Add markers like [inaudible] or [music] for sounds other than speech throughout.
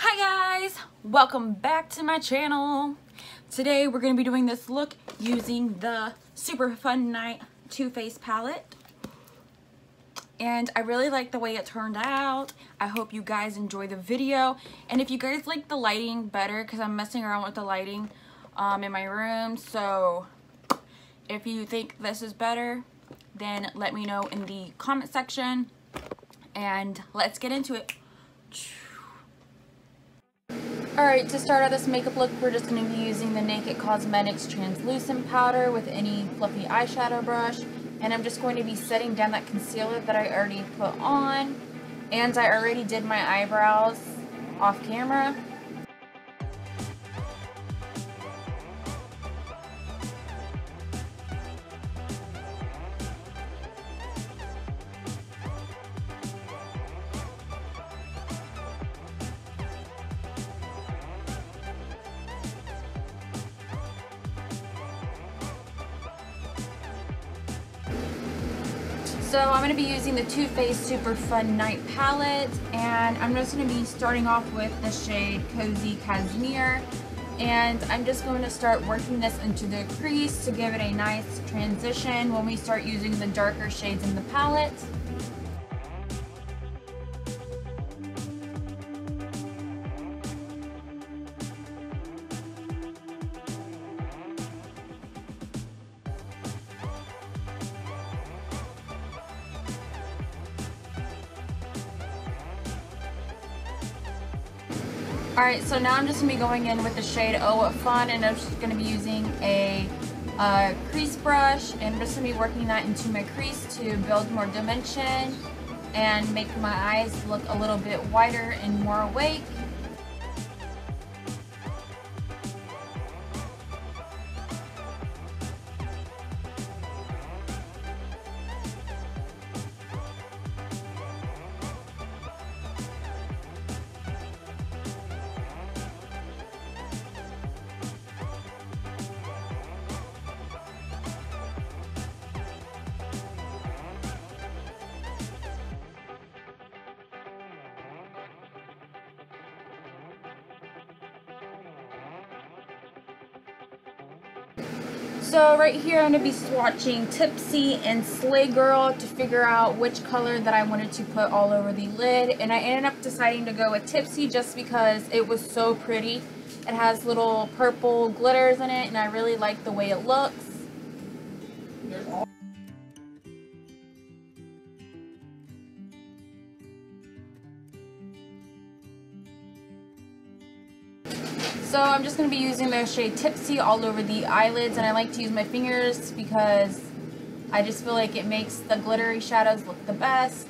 Hi guys, welcome back to my channel. Today we're going to be doing this look using the Super Fun Night Too Faced palette. And I really like the way it turned out. I hope you guys enjoy the video. And if you guys like the lighting better, because I'm messing around with the lighting um, in my room. So if you think this is better, then let me know in the comment section. And let's get into it. Alright, to start out this makeup look, we're just going to be using the Naked Cosmetics Translucent Powder with any fluffy eyeshadow brush. And I'm just going to be setting down that concealer that I already put on. And I already did my eyebrows off camera. So I'm going to be using the Too Faced Super Fun Night Palette and I'm just going to be starting off with the shade Cozy Cashmere and I'm just going to start working this into the crease to give it a nice transition when we start using the darker shades in the palette. Alright, so now I'm just going to be going in with the shade Oh What Fun and I'm just going to be using a uh, crease brush and I'm just going to be working that into my crease to build more dimension and make my eyes look a little bit wider and more awake. So right here I'm going to be swatching Tipsy and Slay Girl to figure out which color that I wanted to put all over the lid. And I ended up deciding to go with Tipsy just because it was so pretty. It has little purple glitters in it and I really like the way it looks. So I'm just going to be using the shade Tipsy all over the eyelids and I like to use my fingers because I just feel like it makes the glittery shadows look the best.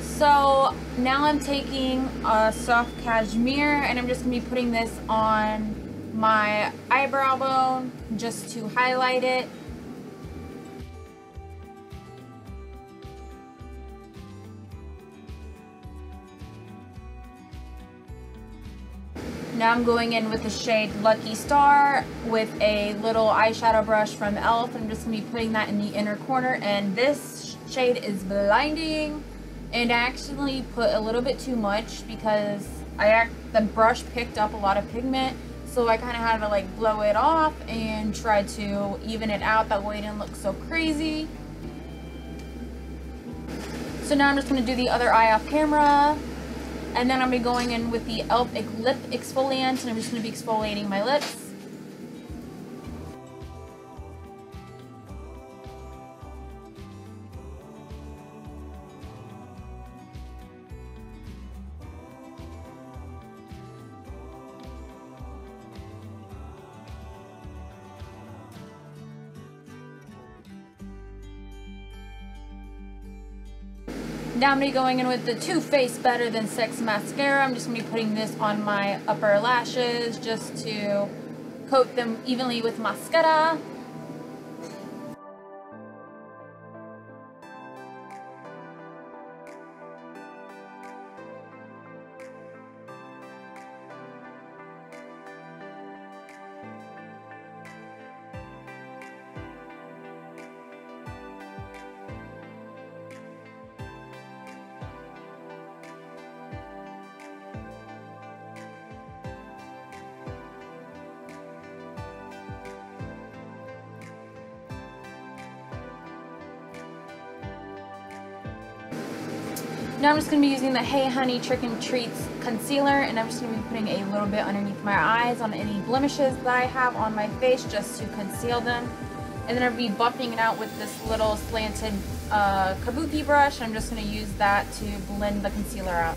So now I'm taking a soft cashmere and I'm just going to be putting this on my eyebrow bone just to highlight it. Now I'm going in with the shade Lucky Star with a little eyeshadow brush from e.l.f. I'm just going to be putting that in the inner corner and this shade is blinding and I actually put a little bit too much because I the brush picked up a lot of pigment so I kind of had to like blow it off and try to even it out that way it didn't look so crazy. So now I'm just going to do the other eye off camera. And then I'm going to be going in with the e.l.f. lip exfoliant and I'm just going to be exfoliating my lips. Now I'm going to be going in with the Too Faced Better Than Sex Mascara. I'm just going to be putting this on my upper lashes just to coat them evenly with mascara. Now I'm just going to be using the Hey Honey Trick and Treats Concealer and I'm just going to be putting a little bit underneath my eyes on any blemishes that I have on my face just to conceal them. And then I'll be buffing it out with this little slanted uh, kabuki brush. I'm just going to use that to blend the concealer out.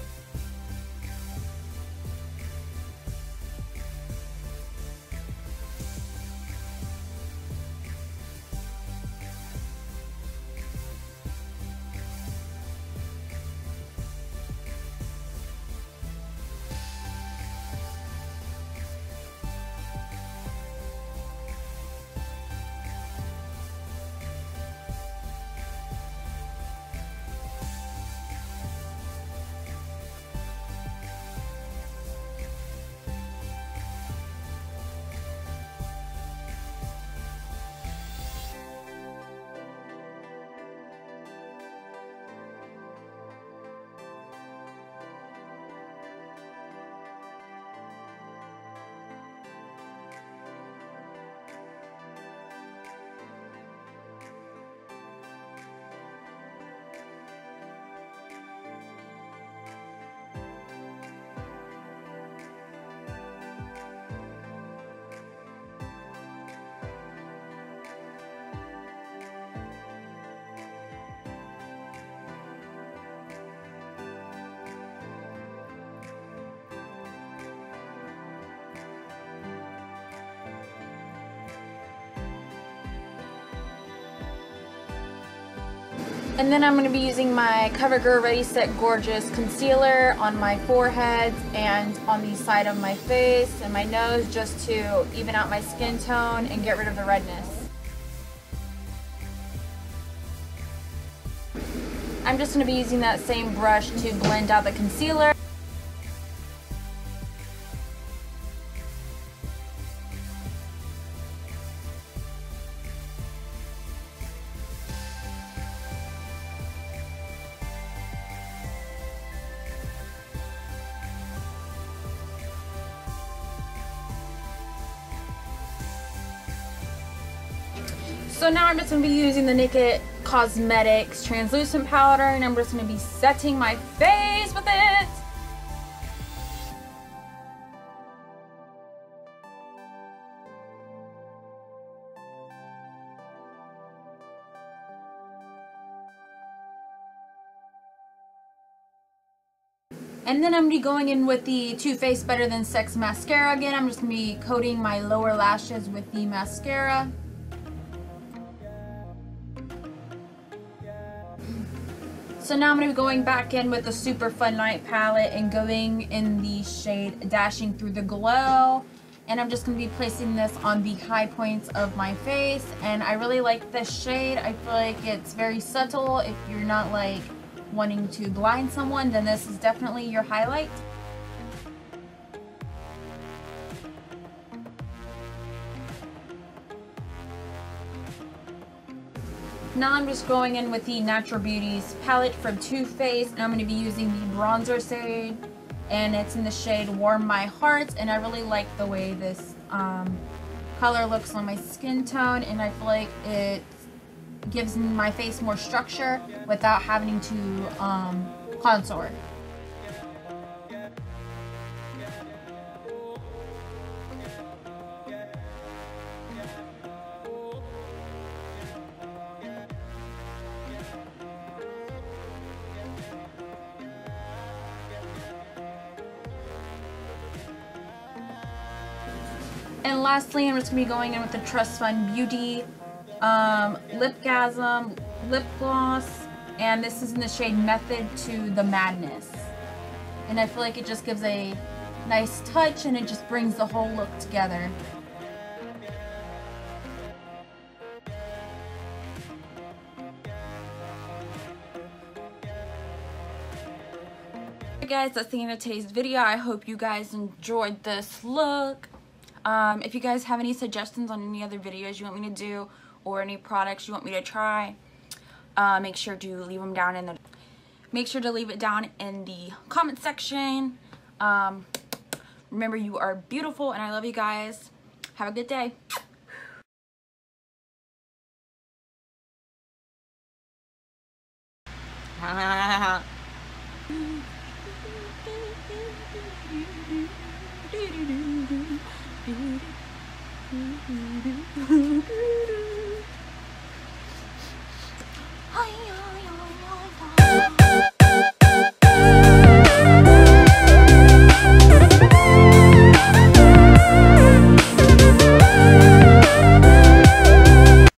And then I'm going to be using my CoverGirl Ready Set Gorgeous Concealer on my forehead and on the side of my face and my nose just to even out my skin tone and get rid of the redness. I'm just going to be using that same brush to blend out the concealer. So now I'm just going to be using the Naked Cosmetics translucent powder and I'm just going to be setting my face with it. And then I'm going to be going in with the Too Faced Better Than Sex mascara again. I'm just going to be coating my lower lashes with the mascara. So now I'm going to be going back in with the Super Fun Night palette and going in the shade Dashing Through the Glow. And I'm just going to be placing this on the high points of my face. And I really like this shade. I feel like it's very subtle. If you're not like wanting to blind someone, then this is definitely your highlight. Now I'm just going in with the Natural Beauties palette from Too Faced and I'm going to be using the bronzer shade and it's in the shade Warm My Heart and I really like the way this um, color looks on my skin tone and I feel like it gives my face more structure without having to um, contour. And lastly, I'm just to be going in with the Trust Fund Beauty um, Lipgasm Lip Gloss. And this is in the shade Method to the Madness. And I feel like it just gives a nice touch and it just brings the whole look together. guys that's the end of today's video i hope you guys enjoyed this look um, if you guys have any suggestions on any other videos you want me to do or any products you want me to try, uh, make sure to leave them down in the make sure to leave it down in the comment section. Um, remember you are beautiful and I love you guys. Have a good day. [laughs] Mm-hmm. [laughs]